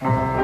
Mm-hmm.